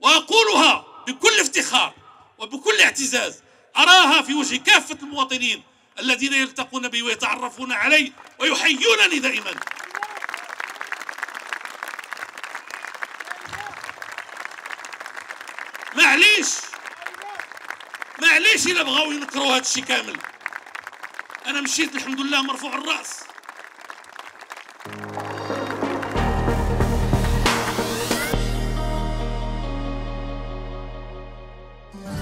وأقولها بكل افتخار وبكل اعتزاز أراها في وجه كافة المواطنين الذين يلتقون بي ويتعرفون علي ويحيونني دائما. معليش معليش إلا بغاو ينكروا هذا الشيء كامل. أنا مشيت الحمد لله مرفوع الرأس. Yeah.